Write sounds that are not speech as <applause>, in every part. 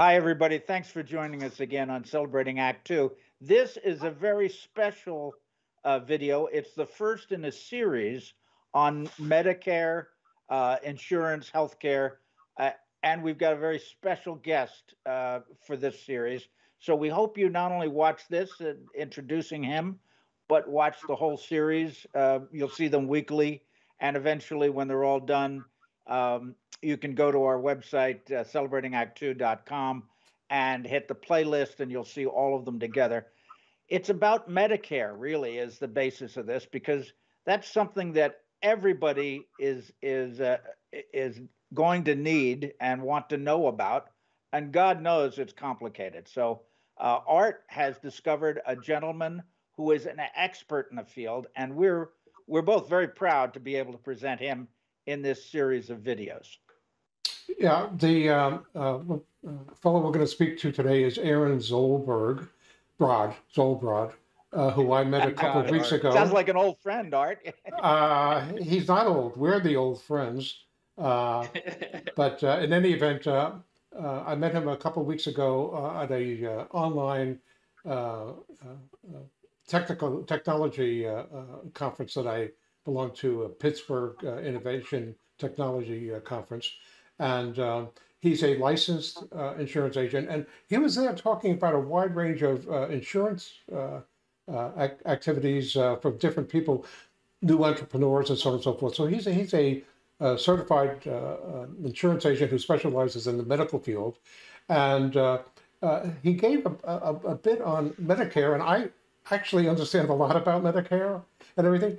Hi, everybody. Thanks for joining us again on Celebrating Act Two. This is a very special uh, video. It's the first in a series on Medicare, uh, insurance, healthcare, uh, and we've got a very special guest uh, for this series. So we hope you not only watch this, uh, introducing him, but watch the whole series. Uh, you'll see them weekly, and eventually, when they're all done, um, you can go to our website, uh, celebratingact2.com, and hit the playlist, and you'll see all of them together. It's about Medicare, really, is the basis of this, because that's something that everybody is is uh, is going to need and want to know about, and God knows it's complicated. So, uh, Art has discovered a gentleman who is an expert in the field, and we're we're both very proud to be able to present him in this series of videos. Yeah, the um, uh, uh, fellow we're going to speak to today is Aaron Zolberg, Broad, Zolbrod, uh, who I met a <laughs> couple of weeks ago. Sounds like an old friend, Art. <laughs> uh, he's not old. We're the old friends. Uh, <laughs> but uh, in any event, uh, uh, I met him a couple of weeks ago at a online technical technology conference that I belong to, a Pittsburgh uh, Innovation Technology uh, Conference, and um, he's a licensed uh, insurance agent, and he was there talking about a wide range of uh, insurance uh, ac- activities from different people, new entrepreneurs, and so on and so forth. So he's a, he's a certified insurance agent who specializes in the medical field, and he gave a, a, a bit on Medicare, and I actually understand a lot about Medicare and everything.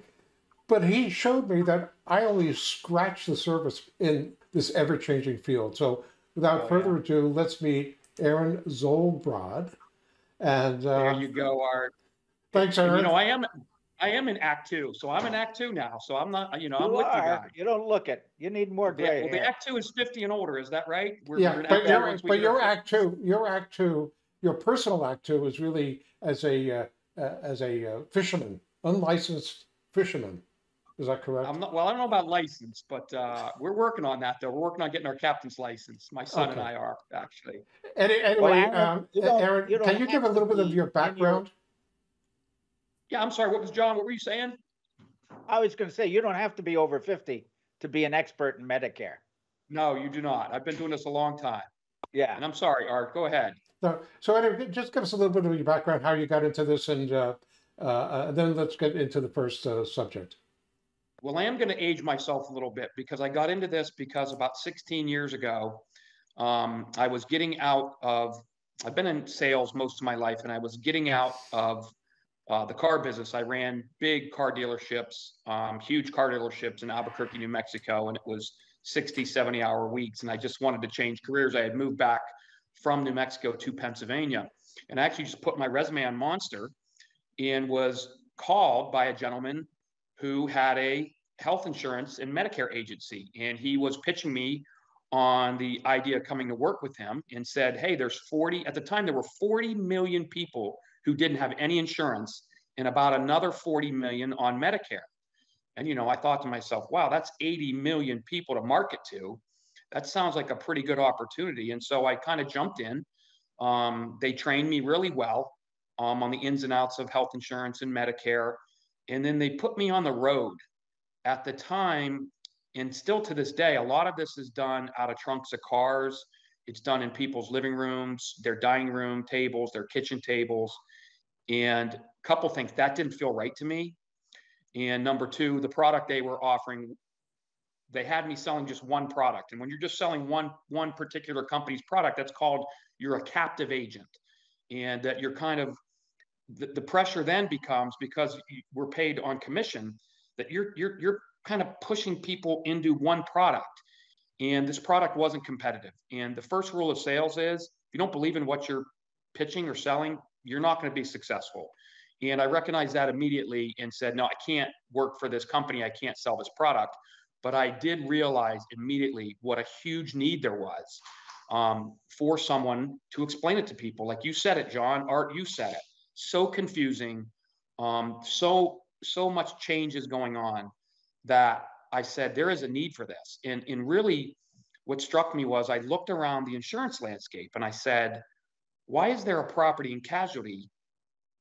But he showed me that I only scratched the surface in this ever-changing field. So without oh, further yeah. ado, let's meet Aaron Zolbrod. And uh, there you go, Art. Thanks, Aaron. you know, I am I am in Act Two, so I'm in Act Two now. So I'm not, you know, you I'm with are. you guys. You don't look it. You need more gray. Yeah, well, the Act Two is 50 and older. Is that right? We're, yeah, we're but, your, but your Act Two, your Act Two, your personal Act Two is really as a uh, uh, as a uh, fisherman, unlicensed fisherman. Is that correct? I'm not, well, I don't know about license, but uh, we're working on that though. We're working on getting our captain's license. My son okay. and I are actually. Any, anyway, well, Aaron, um, you Aaron you can you give a little bit of your background? Your... Yeah, I'm sorry. What was John? What were you saying? I was going to say you don't have to be over 50 to be an expert in Medicare. No, you do not. I've been doing this a long time. Yeah. And I'm sorry, Art. Go ahead. So, so anyway, just give us a little bit of your background, how you got into this, and uh, uh, uh then let's get into the first uh, subject. Well, I am going to age myself a little bit because I got into this because about 16 years ago, um, I was getting out of, I've been in sales most of my life, and I was getting out of uh, the car business. I ran big car dealerships, um, huge car dealerships in Albuquerque, New Mexico, and it was 60, 70 hour weeks. And I just wanted to change careers. I had moved back from New Mexico to Pennsylvania. And I actually just put my resume on Monster and was called by a gentleman who had a health insurance and Medicare agency. And he was pitching me on the idea of coming to work with him and said, Hey, there's 40, at the time, there were 40 million people who didn't have any insurance and about another 40 million on Medicare. And, you know, I thought to myself, wow, that's 80 million people to market to. That sounds like a pretty good opportunity. And so I kind of jumped in. Um, they trained me really well um, on the ins and outs of health insurance and Medicare. And then they put me on the road. At the time, and still to this day, a lot of this is done out of trunks of cars. It's done in people's living rooms, their dining room tables, their kitchen tables. And a couple things that didn't feel right to me. And number two, the product they were offering, they had me selling just one product. And when you're just selling one one particular company's product, that's called you're a captive agent. And that you're kind of the, the pressure then becomes because we're paid on commission that you're you're you're kind of pushing people into one product. And this product wasn't competitive. And the first rule of sales is if you don't believe in what you're pitching or selling you're not going to be successful. And i recognized that immediately and said no i can't work for this company. I can't sell this product. But i did realize immediately what a huge need there was um, for someone to explain it to people. Like you said it john art you said it so confusing um, so so much change is going on that I said there is a need for this. And, and really, what struck me was I looked around the insurance landscape and I said, why is there a property and casualty,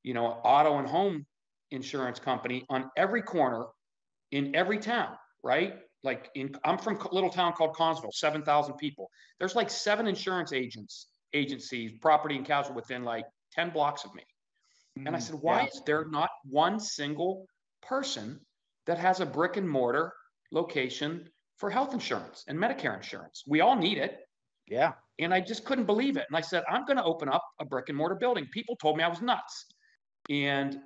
you know, auto and home insurance company on every corner in every town, right? Like in, I'm from a little town called Connellsville, 7,000 people. There's like seven insurance agents, agencies, property and casualty within like 10 blocks of me. Mm, and I mm, said, why yeah. is there not one single person that has a brick and mortar location for health insurance and Medicare insurance? We all need it. Yeah. And I just couldn't believe it. And I said, I'm going to open up a brick and mortar building. People told me I was nuts. And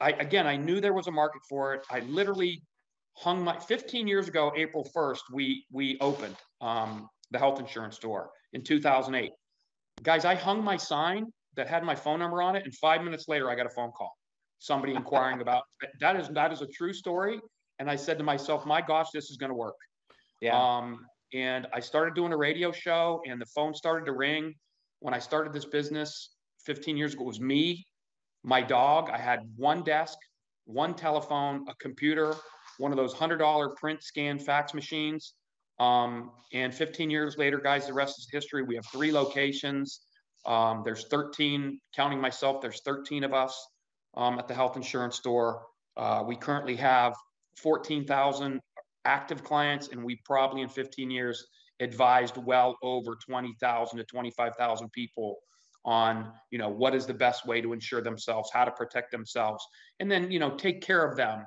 I, again, I knew there was a market for it. I literally hung my 15 years ago, April 1st, we, we opened um, the health insurance store in 2008. Guys, I hung my sign that had my phone number on it. And five minutes later, I got a phone call, somebody inquiring <laughs> about that is, that is a true story. And I said to myself, my gosh, this is going to work. Yeah. Um, and I started doing a radio show and the phone started to ring. When I started this business 15 years ago, it was me, my dog. I had one desk, one telephone, a computer, one of those $100 print scan fax machines. Um, and 15 years later, guys, the rest is history. We have three locations. Um, there's 13, counting myself, there's 13 of us um, at the health insurance store. Uh, we currently have 14,000 active clients, and we probably in 15 years advised well over 20,000 to 25,000 people on you know what is the best way to insure themselves how to protect themselves and then you know take care of them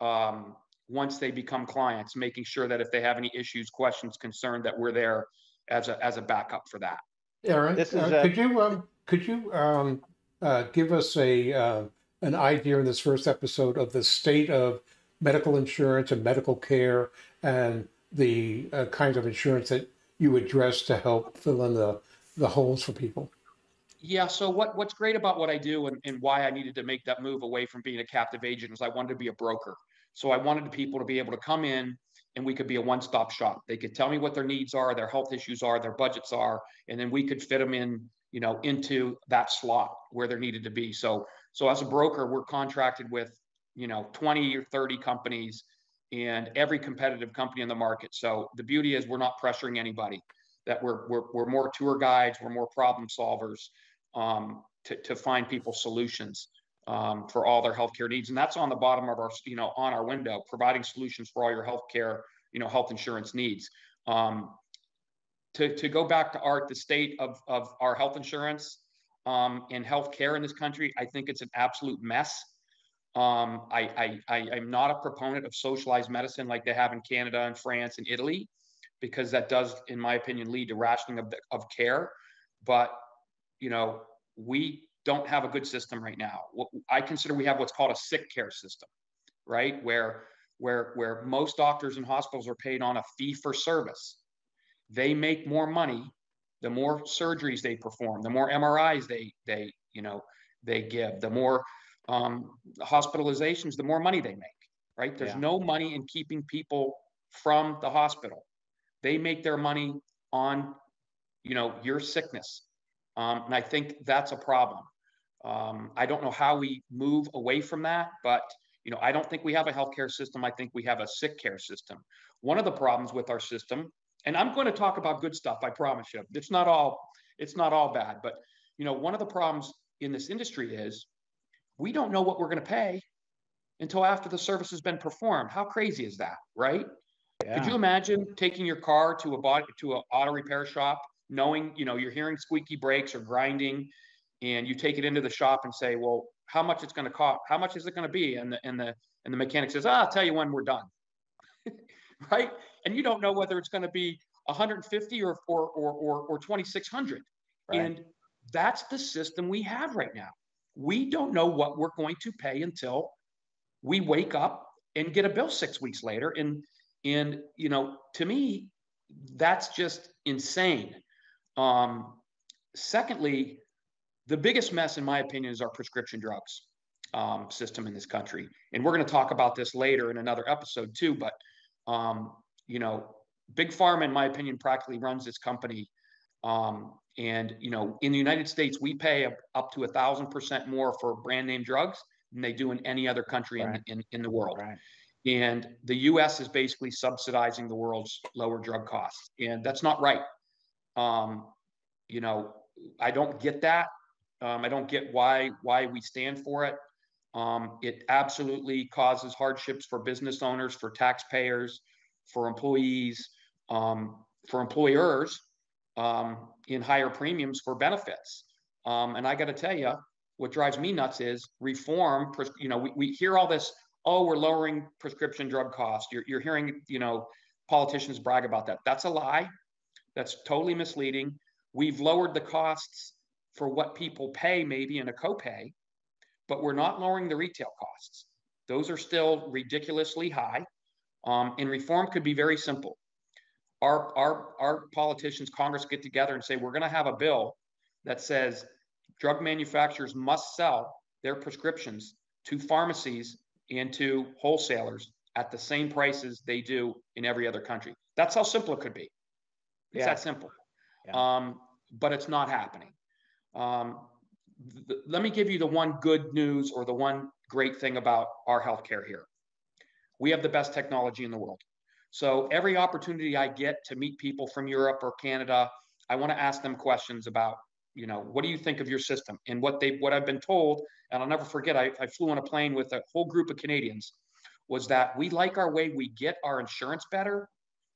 um, once they become clients making sure that if they have any issues questions concerned that we're there as a as a backup for that aaron this is uh, a- could you um, could you um, uh, give us a uh, an idea in this first episode of the state of medical insurance and medical care and the uh, kinds of insurance that you address to help fill in the, the holes for people? Yeah. So what what's great about what I do and, and why I needed to make that move away from being a captive agent is I wanted to be a broker. So I wanted people to be able to come in and we could be a one-stop shop. They could tell me what their needs are, their health issues are, their budgets are, and then we could fit them in, you know, into that slot where they're needed to be. So so as a broker, we're contracted with you know 20 or 30 companies and every competitive company in the market so the beauty is we're not pressuring anybody that we're we're, we're more tour guides we're more problem solvers um, to, to find people solutions um, for all their healthcare needs. And that's on the bottom of our you know on our window providing solutions for all your healthcare you know health insurance needs. Um, to, to go back to art the state of, of our health insurance um, and healthcare in this country i think it's an absolute mess. Um, I, I, I, am not a proponent of socialized medicine like they have in Canada and France and Italy, because that does, in my opinion, lead to rationing of, of care. But, you know, we don't have a good system right now. I consider we have what's called a sick care system, right? Where, where, where most doctors and hospitals are paid on a fee for service. They make more money the more surgeries they perform, the more MRIs they, they, you know, they give, the more um, hospitalizations, the more money they make, right? There's yeah. no money in keeping people from the hospital. They make their money on, you know, your sickness. Um, and I think that's a problem. Um, I don't know how we move away from that, but you know, I don't think we have a healthcare system. I think we have a sick care system. One of the problems with our system, and I'm going to talk about good stuff. I promise you, it's not all it's not all bad, but you know, one of the problems in this industry is we don't know what we're going to pay until after the service has been performed. How crazy is that, right? Yeah. Could you imagine taking your car to a body to an auto repair shop, knowing you know you're hearing squeaky brakes or grinding, and you take it into the shop and say, "Well, how much it's going to cost? How much is it going to be?" And the and the and the mechanic says, ah, "I'll tell you when we're done," <laughs> right? And you don't know whether it's going to be 150 or or or or, or 2600, right. and that's the system we have right now we don't know what we're going to pay until we wake up and get a bill six weeks later. And and you know, to me, that's just insane. Um, secondly, the biggest mess, in my opinion, is our prescription drugs um, system in this country. And we're going to talk about this later in another episode too. But um, you know, big pharma, in my opinion, practically runs this company um, and you know, in the United States, we pay up to a thousand percent more for brand name drugs than they do in any other country right. in, in, in the world. Right. And the US is basically subsidizing the world's lower drug costs. And that's not right. Um, you know, I don't get that. Um, I don't get why why we stand for it. Um, it absolutely causes hardships for business owners, for taxpayers, for employees, um, for employers um, in higher premiums for benefits. Um, and I got to tell you, what drives me nuts is reform. You know, we, we hear all this. Oh, we're lowering prescription drug costs. You're, you're hearing, you know, politicians brag about that. That's a lie. That's totally misleading. We've lowered the costs for what people pay, maybe in a copay, but we're not lowering the retail costs. Those are still ridiculously high. Um, and reform could be very simple. Our, our, our politicians, Congress get together and say, we're going to have a bill that says drug manufacturers must sell their prescriptions to pharmacies and to wholesalers at the same prices they do in every other country. That's how simple it could be. It's yeah. that simple. Yeah. Um, but it's not happening. Um, th- let me give you the one good news or the one great thing about our healthcare here. We have the best technology in the world. So every opportunity I get to meet people from Europe or Canada, I want to ask them questions about, you know, what do you think of your system? And what they what I've been told, and I'll never forget, I, I flew on a plane with a whole group of Canadians, was that we like our way we get our insurance better,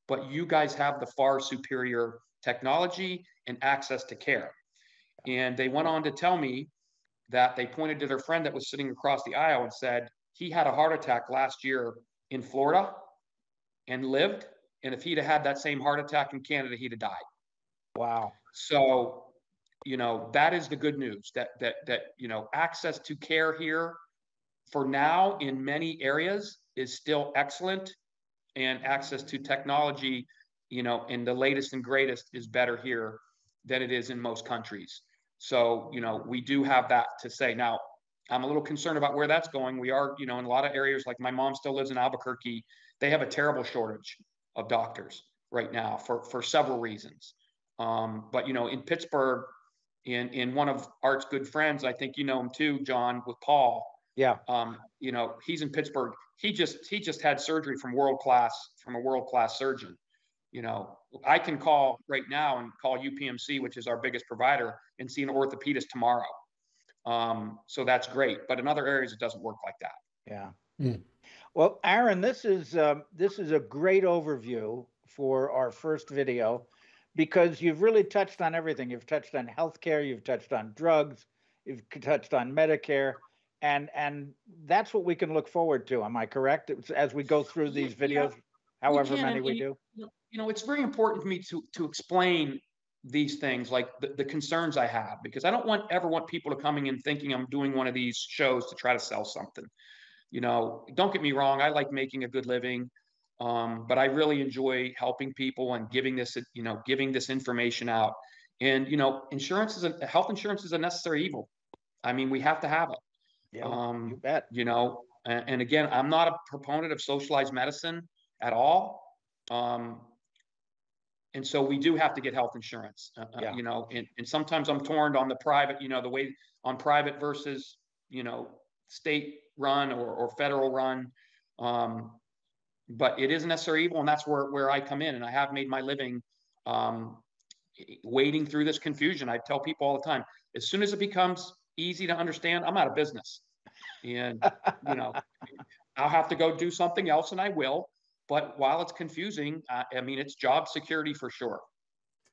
but you guys have the far superior technology and access to care. And they went on to tell me that they pointed to their friend that was sitting across the aisle and said he had a heart attack last year in Florida and lived. And if he'd have had that same heart attack in Canada, he'd have died. Wow. So, you know, that is the good news that that that you know, access to care here for now in many areas is still excellent and access to technology, you know, in the latest and greatest is better here than it is in most countries. So, you know, we do have that to say. Now, I'm a little concerned about where that's going. We are, you know, in a lot of areas, like my mom still lives in Albuquerque, they have a terrible shortage of doctors right now for, for several reasons. Um, but, you know, in Pittsburgh, in, in one of Art's good friends, I think you know him too, John, with Paul. Yeah. Um, you know, he's in Pittsburgh. He just he just had surgery from world class from a world class surgeon. You know, I can call right now and call UPMC, which is our biggest provider, and see an orthopedist tomorrow. Um, so that's great. But in other areas, it doesn't work like that. Yeah. Mm. Well, Aaron, this is um, this is a great overview for our first video because you've really touched on everything. You've touched on healthcare, you've touched on drugs, you've touched on Medicare, and and that's what we can look forward to. Am I correct? As we go through these videos, yeah, however we many we do. You know, it's very important for me to to explain these things like the, the concerns I have because I don't want ever want people to coming in thinking I'm doing one of these shows to try to sell something. You know, don't get me wrong, I like making a good living. Um, but I really enjoy helping people and giving this, you know, giving this information out. And you know, insurance is a health insurance is a necessary evil. I mean, we have to have it. Yeah, um, you bet. You know, and, and, again, I'm not a proponent of socialized medicine at all. Um, and so we do have to get health insurance. Uh, uh, yeah. You know, and, and sometimes I'm torn on the private. You know, the way on private versus you know state run or, or federal run. Um, but it is a necessary evil, and that's where where I come in, and I have made my living um, wading through this confusion. I tell people all the time, as soon as it becomes easy to understand, I'm out of business, and you know, I'll have to go do something else, and I will. But while it's confusing, uh, I mean, it's job security for sure.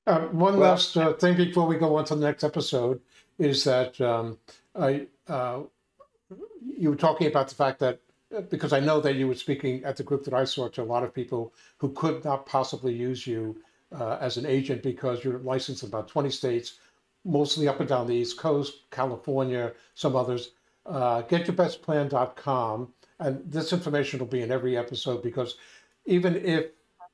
Uh, one well, last uh, thing before we go on to the next episode is that um, I uh, you were talking about the fact that because I know that you were speaking at the group that I saw to a lot of people who could not possibly use you uh, as an agent because you're licensed in about 20 states, mostly up and down the East Coast, California, some others. Uh, getyourbestplan.com. And this information will be in every episode because even if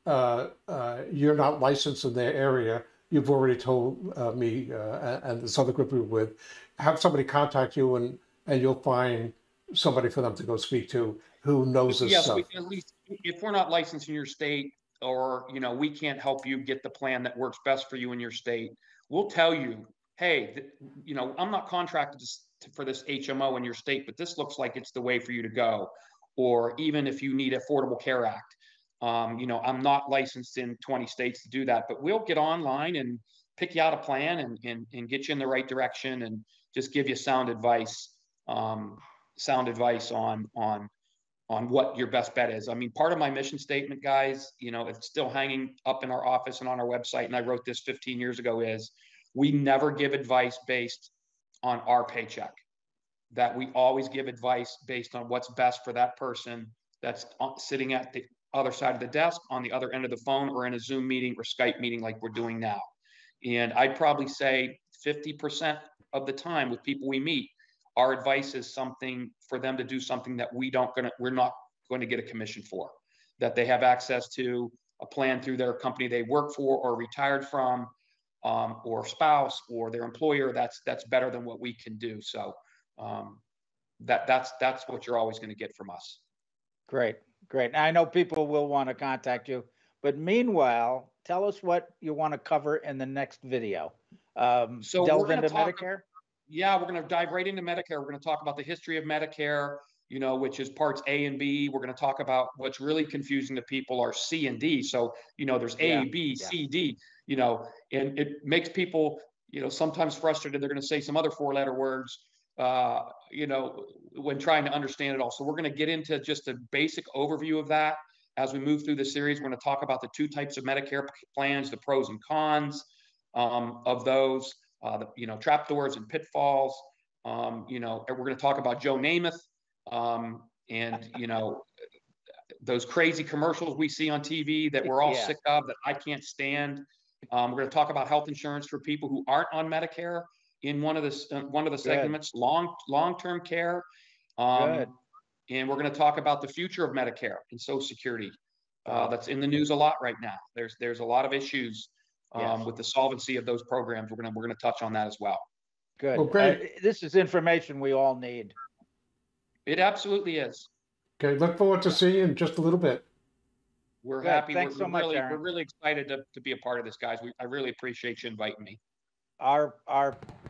uh, uh, you're not licensed in their area, you've already told uh, me uh, and this other group you're with, have somebody contact you and, and you'll find somebody for them to go speak to who knows this yes, stuff. At least if we're not licensed in your state or, you know, we can't help you get the plan that works best for you in your state, we'll tell you, hey, you know, I'm not contracted to, for this HMO in your state, but this looks like it's the way for you to go or even if you need Affordable Care Act. Um, you know, I'm not licensed in 20 states to do that, but we'll get online and pick you out a plan and, and, and get you in the right direction and just give you sound advice, um, sound advice on, on, on what your best bet is. I mean, part of my mission statement, guys, you know, it's still hanging up in our office and on our website. And I wrote this 15 years ago is we never give advice based on our paycheck that we always give advice based on what's best for that person that's sitting at the other side of the desk, on the other end of the phone, or in a Zoom meeting or Skype meeting like we're doing now. And I'd probably say 50% of the time with people we meet, our advice is something for them to do something that we don't gonna we're not going to get a commission for, that they have access to a plan through their company they work for or retired from, um, or spouse or their employer. That's that's better than what we can do. So um, that that's that's what you're always going to get from us. Great, great. I know people will want to contact you, but meanwhile, tell us what you want to cover in the next video. Um, So delve into talk- Medicare. Yeah, we're going to dive right into Medicare. We're going to talk about the history of Medicare, you know, which is parts A and B. We're going to talk about what's really confusing to people are C and D. So, you know, there's Yeah, A, B, yeah. C, D, you know, and it makes people, you know, sometimes frustrated. They're going to say some other four letter words, uh, you know, when trying to understand it all. So we're going to get into just a basic overview of that. As we move through the series, we're going to talk about the two types of Medicare plans, the pros and cons um, of those, uh, the, you know, trapdoors and pitfalls. Um, you know, and we're going to talk about Joe Namath um, and, you know, those crazy commercials we see on TV that we're all Yeah. sick of that I can't stand. Um, we're going to talk about health insurance for people who aren't on Medicare in one of the uh, one of the Good. segments, long long term care. Um, Good. and we're going to talk about the future of Medicare and Social Security. Uh, that's in the news a lot right now. There's there's a lot of issues um, Yes. with the solvency of those programs. We're gonna we're gonna touch on that as well. Good. Well, great. Uh, This is information we all need. It absolutely is. Okay, look forward to seeing you in just a little bit. We're Good. happy. Thanks we're, so we're much, really, Aaron. We're really excited to, to be a part of this, guys. We, I really appreciate you inviting me. Our, our